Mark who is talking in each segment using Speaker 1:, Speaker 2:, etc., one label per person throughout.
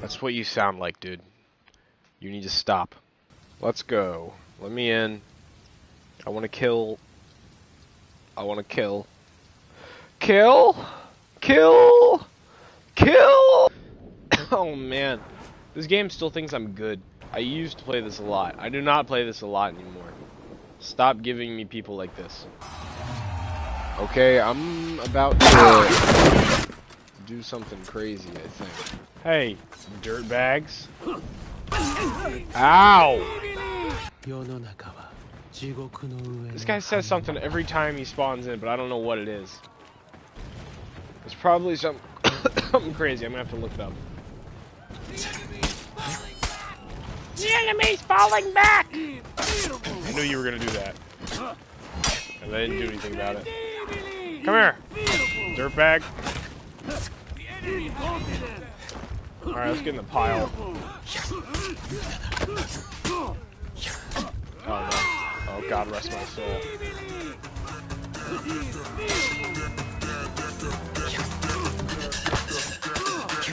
Speaker 1: That's what you sound like, dude. You need to stop. Let's go. Let me in. I want to kill. I want to kill. Kill! Kill! Kill! oh man. This game still thinks I'm good. I used to play this a lot. I do not play this a lot anymore. Stop giving me people like this. Okay, I'm about to do something crazy, I think. Hey, dirtbags. Ow! This guy says something every time he spawns in, but I don't know what it is. It's probably some something crazy. I'm gonna have to look it up.
Speaker 2: The enemy's falling back!
Speaker 1: I knew you were gonna do that. And I didn't do anything about it. Come here, dirtbag. Alright, let's get in the pile. Oh no. Oh god rest my soul.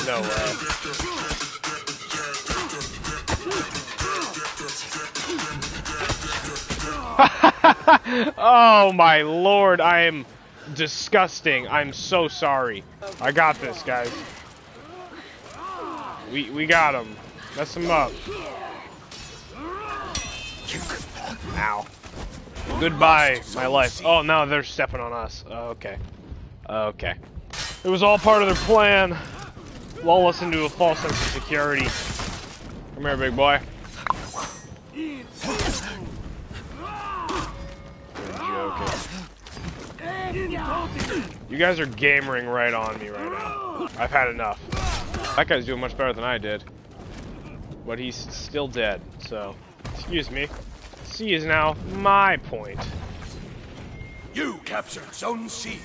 Speaker 1: No way. oh my lord, I am disgusting. I'm so sorry. I got this, guys. We we got him. Mess him up. Ow. Goodbye, my life. Oh no, they're stepping on us. Oh, okay. Okay. It was all part of their plan. Lull us into a false sense of security. Come here, big boy. You're joking. You guys are gamering right on me right now. I've had enough. That guy's doing much better than I did. But he's still dead, so... Excuse me. C is now my point.
Speaker 3: You captured Zone C.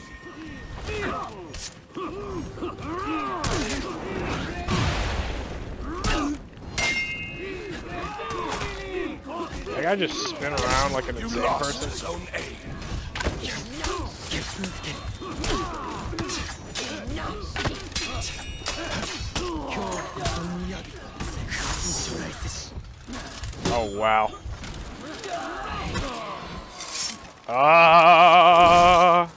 Speaker 1: Like I just spin around like an insane person.
Speaker 3: Zone A.
Speaker 1: Oh wow. Ah.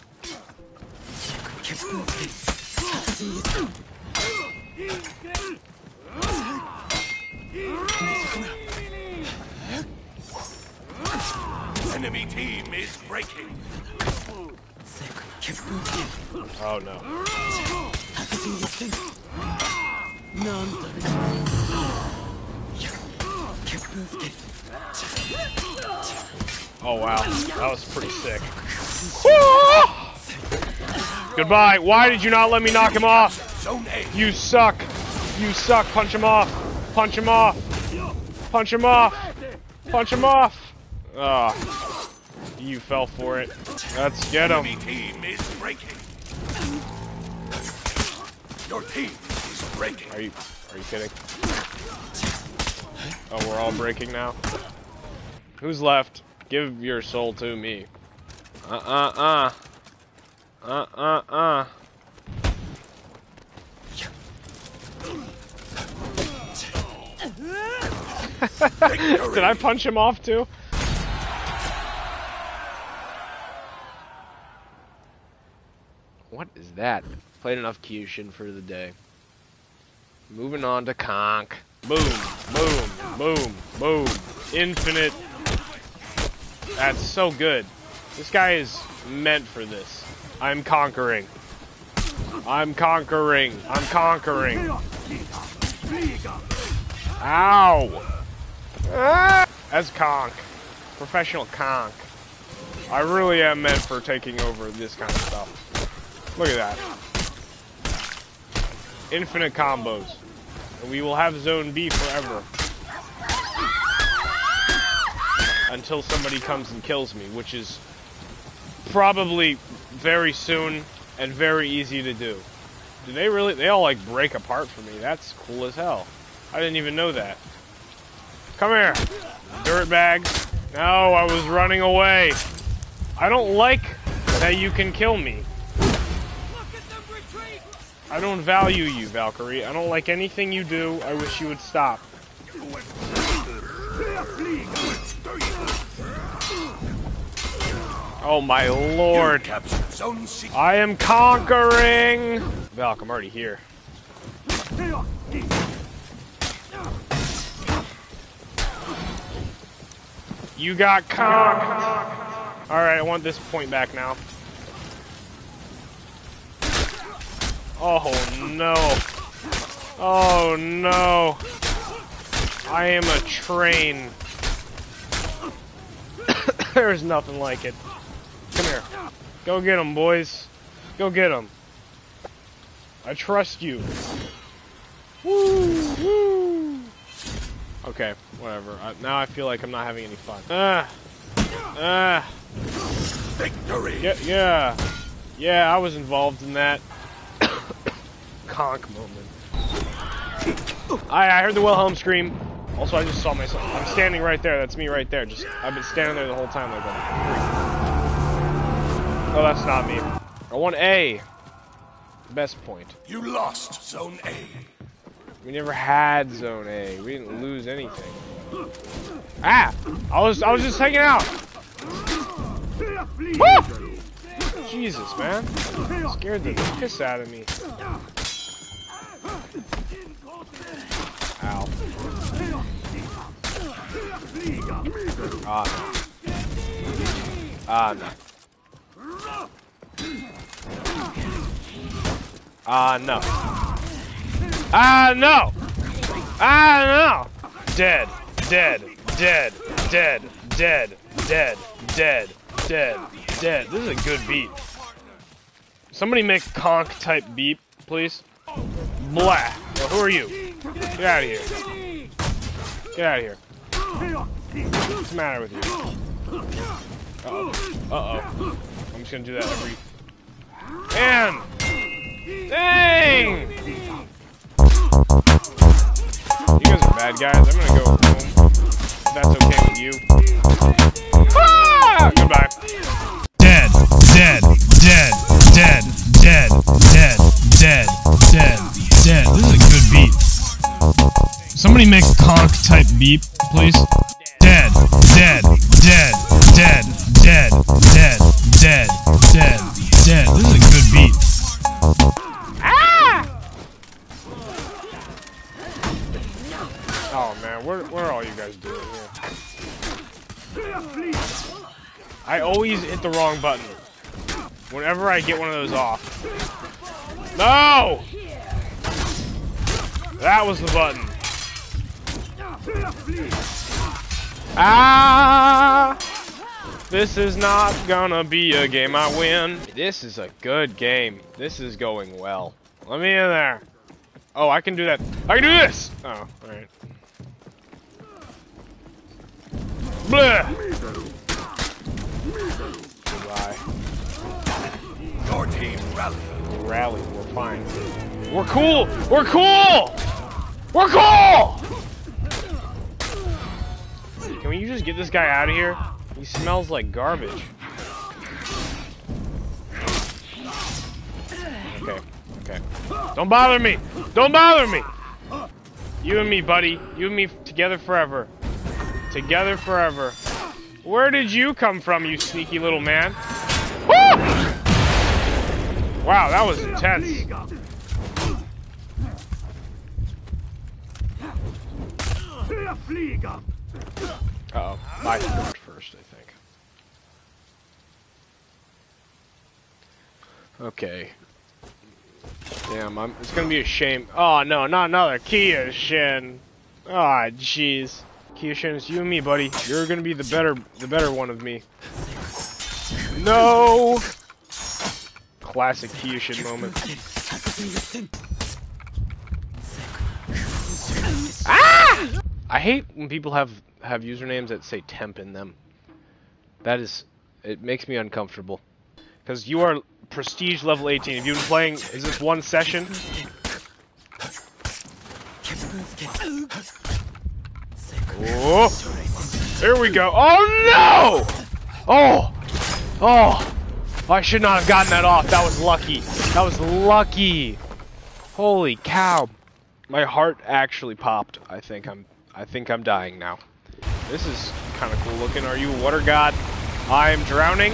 Speaker 3: Enemy team is breaking.
Speaker 1: Oh no. Oh wow, that was pretty sick. Goodbye. Why did you not let me knock him off? You suck. You suck. Punch him off. Punch him off. Punch him off. Punch him off. Ah. You fell for it. Let's get him.
Speaker 3: Enemy team is breaking. Your team is breaking.
Speaker 1: Are you are you kidding? Oh, we're all breaking now. Who's left? Give your soul to me. Uh uh uh. Uh uh uh. Did I punch him off too? What is that? Played enough Kyoshin for the day. Moving on to Conk. Boom, boom, boom, boom. Infinite. That's so good. This guy is meant for this. I'm conquering. I'm conquering. I'm conquering. Ow! Ah! As Conk. Professional Conk. I really am meant for taking over this kind of stuff. Look at that. Infinite combos. And we will have Zone B forever. Until somebody comes and kills me, which is probably very soon and very easy to do. Do they really? They all like break apart for me. That's cool as hell. I didn't even know that. Come here, dirtbags. No, I was running away. I don't like that you can kill me. I don't value you, Valkyrie. I don't like anything you do. I wish you would stop. Oh my lord. I am conquering! Valk, I'm already here. You got conked! Alright, I want this point back now. Oh no. Oh no. I am a train. There's nothing like it. Come here. Go get him, boys. Go get him. I trust you. Woo, woo. Okay, whatever. I, now I feel like I'm not having any fun. Ah. Ah.
Speaker 3: Victory.
Speaker 1: Yeah, yeah. Yeah, I was involved in that. Conk moment. I, I heard the Wilhelm scream. Also, I just saw myself. I'm standing right there. That's me right there. Just I've been standing there the whole time like that. Oh, that's not me. I want A. Best point.
Speaker 3: You lost Zone A.
Speaker 1: We never had Zone A. We didn't lose anything. Ah! I was I was just hanging out. Woo! Jesus, man. Scared the piss out of me. Ow. Ah, no. Ah, no. Ah, no. Ah, no! Ah, no! Dead, dead, dead, dead, dead, dead, dead, dead, dead. This is a good beat. Somebody make conk type beep, please. Blah. Well, who are you? Get out of here. Get out of here. What's the matter with you? Uh-oh. Uh-oh. I'm just gonna do that every... And... Dang! You guys are bad guys. I'm gonna go home. That's okay with you. Ah! Goodbye.
Speaker 4: dead, dead, dead, dead, dead, dead, dead, dead, dead. This is a good beat. Somebody make conk type beep, please. Dead, dead, dead, dead, dead, dead, dead, dead, dead. This is a good beat.
Speaker 1: Guys doing here? I always hit the wrong button. Whenever I get one of those off. No! That was the button. Ah! This is not gonna be a game I win. This is a good game. This is going well. Let me in there. Oh, I can do that. I can do this! Oh, alright. Blah! Goodbye.
Speaker 3: Your team rallied.
Speaker 1: Rally, we're fine. We're cool! We're cool! We're cool! Can we just get this guy out of here? He smells like garbage. Okay, okay. Don't bother me! Don't bother me! You and me, buddy. You and me together forever. Together forever. Where did you come from, you sneaky little man? Woo! Wow, that was intense. Uh-oh. My turn first, I think. Okay. Damn, I'm, it's gonna be a shame. Oh no, not another Kyoshin. Ah, jeez. Kyoshin, it's you and me, buddy. You're gonna be the better, the better one of me. No. Classic Kia moment. Ah! I hate when people have have usernames that say temp in them. That is, it makes me uncomfortable. Because you are prestige level 18. Have you been playing, is this one session? Oh, here we go. Oh no! Oh, oh, I should not have gotten that off. That was lucky. That was lucky. Holy cow. My heart actually popped. I think I'm I think I'm dying now. This is kind of cool looking. Are you a water god? I'm drowning.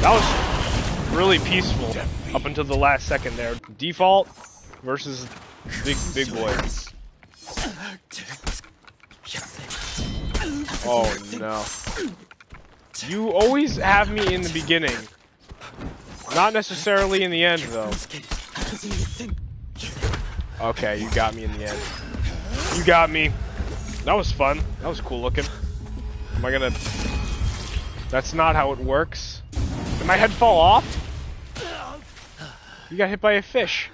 Speaker 1: That was really peaceful up until the last second there. Default versus big big boy. Oh no. You always have me in the beginning. Not necessarily in the end though. Okay, you got me in the end. You got me. That was fun. That was cool looking. Am I gonna... That's not how it works. Did my head fall off? You got hit by a fish.